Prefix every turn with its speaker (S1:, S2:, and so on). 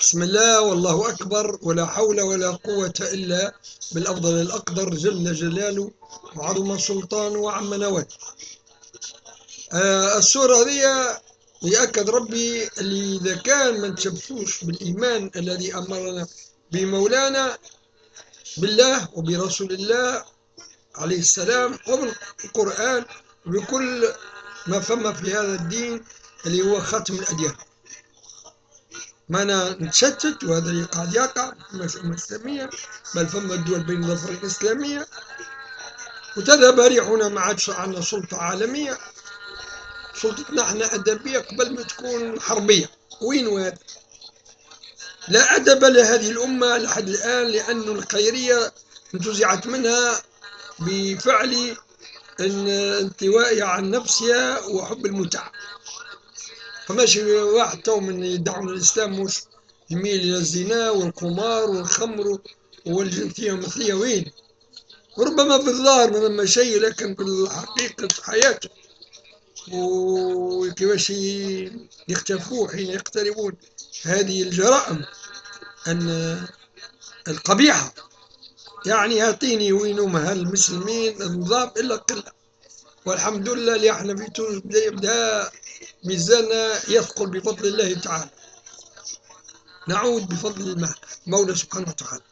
S1: بسم الله والله أكبر ولا حول ولا قوة إلا بالأفضل الأقدر جل جلاله. وعظم سلطانه وعم نواه. آه السورة هذه يأكد ربي اللي إذا كان ما نتشبثوش بالإيمان الذي أمرنا بمولانا بالله وبرسول الله عليه السلام وبالقرآن وبكل ما فما في هذا الدين اللي هو خاتم الأديان. ما نتشتت وهذا اللي قاعد يقع الأمة الإسلامية بل فما الدول بين الظفر الإسلامية. وتذهب ريحنا ما عادش عندنا سلطة عالمية. سلطتنا إحنا أدبية قبل ما تكون حربية. وين هذا؟ لا أدب لهذه الأمة لحد الآن لأن الخيرية انتزعت منها بفعل انطوائها عن نفسها وحب المتعة. فماشي واحد تو من يدعو الإسلام مش يميل إلى الزنا والقمار والخمر والجنسية المثلية وين وربما في الظاهر ما شيء لكن بالحقيقة حياته. وكيفاش يختفوا حين يقتربون هذه الجرائم أن القبيحة يعني اعطيني وينهم هالمسلمين النظام إلا قلة والحمد لله اللي إحنا في تونس بدأ يبدأ ميزاننا يثقل بفضل الله تعالى. نعود بفضل المولى سبحانه وتعالى.